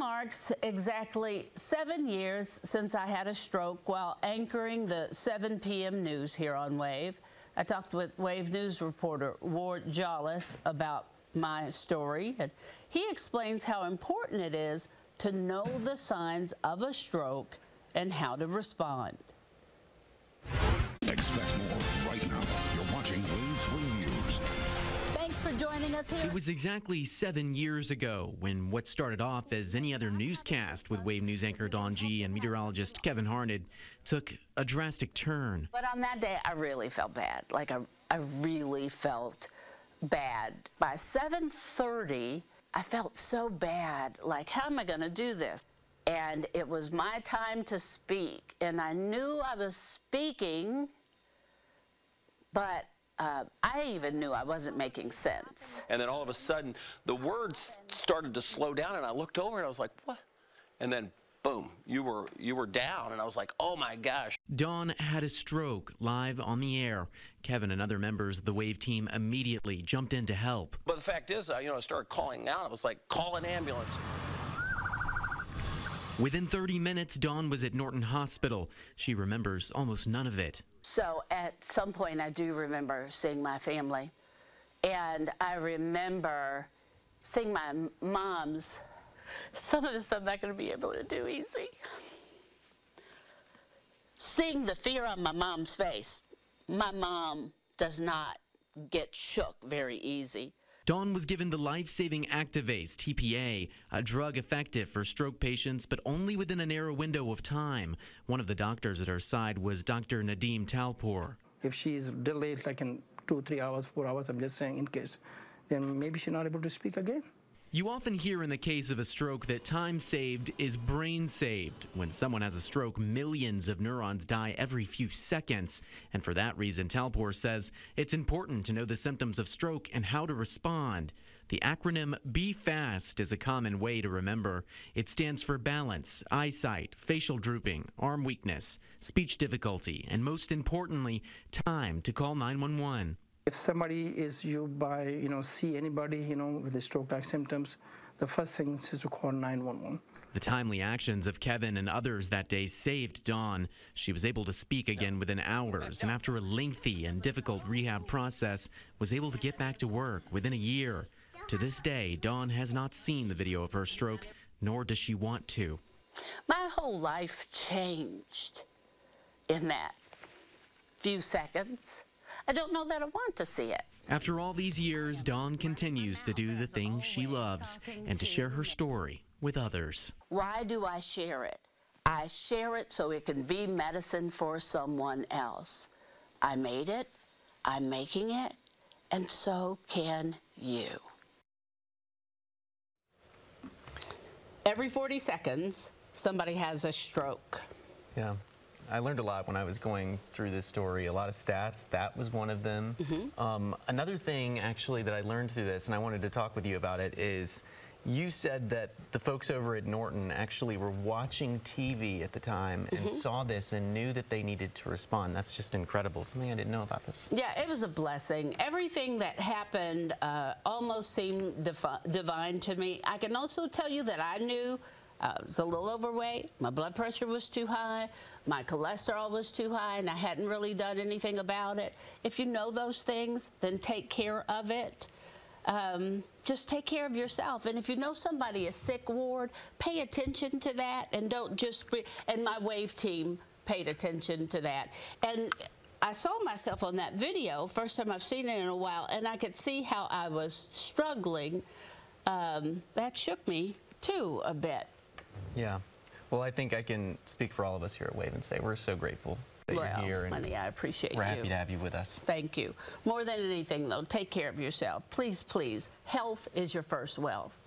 marks exactly seven years since I had a stroke while anchoring the 7 p.m. news here on WAVE. I talked with WAVE news reporter Ward Jollis about my story, and he explains how important it is to know the signs of a stroke and how to respond. For joining us here. It was exactly seven years ago when what started off as any other newscast with Wave News anchor Dawne Gee and meteorologist Kevin Harned took a drastic turn. But on that day, I really felt bad. Like I, I really felt bad. By 7:30, I felt so bad. Like, how am I going to do this? And it was my time to speak, and I knew I was speaking, but uh, I even knew I wasn't making sense. And then all of a sudden, the words started to slow down, and I looked over and I was like, "What?" And then, boom, you were you were down, and I was like, "Oh my gosh!" Dawne had a stroke live on the air. Kevin and other members of the Wave team immediately jumped in to help. But the fact is, uh, you know, I started calling out. It was like, "Call an ambulance." Within 30 minutes, Dawne was at Norton Hospital. She remembers almost none of it. So at some point, I do remember seeing my family. And I remember seeing my mom's. Some of this I'm not going to be able to do easy. Seeing the fear on my mom's face. My mom does not get shook very easy. Dawne was given the life-saving Activase, TPA, a drug effective for stroke patients, but only within a narrow window of time. One of the doctors at her side was Dr. Nadim Talpour. If she's delayed like in two, three hours, four hours, I'm just saying in case, then maybe she's not able to speak again. You often hear in the case of a stroke that time saved is brain saved. When someone has a stroke, millions of neurons die every few seconds. And for that reason, Talpour says it's important to know the symptoms of stroke and how to respond. The acronym Be Fast is a common way to remember. It stands for balance, eyesight, facial drooping, arm weakness, speech difficulty, and most importantly, time to call 911. If somebody is you by, you know, see anybody, you know, with the stroke-like symptoms, the first thing is to call 911. The timely actions of Kevin and others that day saved Dawne. She was able to speak again within hours, and after a lengthy and difficult rehab process, was able to get back to work within a year. To this day, Dawne has not seen the video of her stroke, nor does she want to. My whole life changed in that few seconds. I don't know that I want to see it. After all these years, Dawne continues to do the things she loves and to share her story with others. Why do I share it? I share it so it can be medicine for someone else. I made it, I'm making it, and so can you. Every 40 seconds, somebody has a stroke. Yeah. I learned a lot when I was going through this story. A lot of stats. That was one of them. Um, another thing, actually, that I learned through this, and I wanted to talk with you about it, is you said that the folks over at Norton actually were watching TV at the time and saw this and knew that they needed to respond. That's just incredible. Something I didn't know about this. Yeah, it was a blessing. Everything that happened uh, almost seemed divine to me. I can also tell you that I knew I was a little overweight, my blood pressure was too high, my cholesterol was too high, and I hadn't really done anything about it. If you know those things, then take care of it. Um, just take care of yourself. And if you know somebody is sick, Ward, pay attention to that and don't just. And my wave team paid attention to that. And I saw myself on that video, first time I've seen it in a while, and I could see how I was struggling. Um, that shook me too a bit. Yeah. Well, I think I can speak for all of us here at Wave and say we're so grateful that well, you're here and honey, I appreciate we're you. happy to have you with us. Thank you. More than anything, though, take care of yourself. Please, please. Health is your first wealth.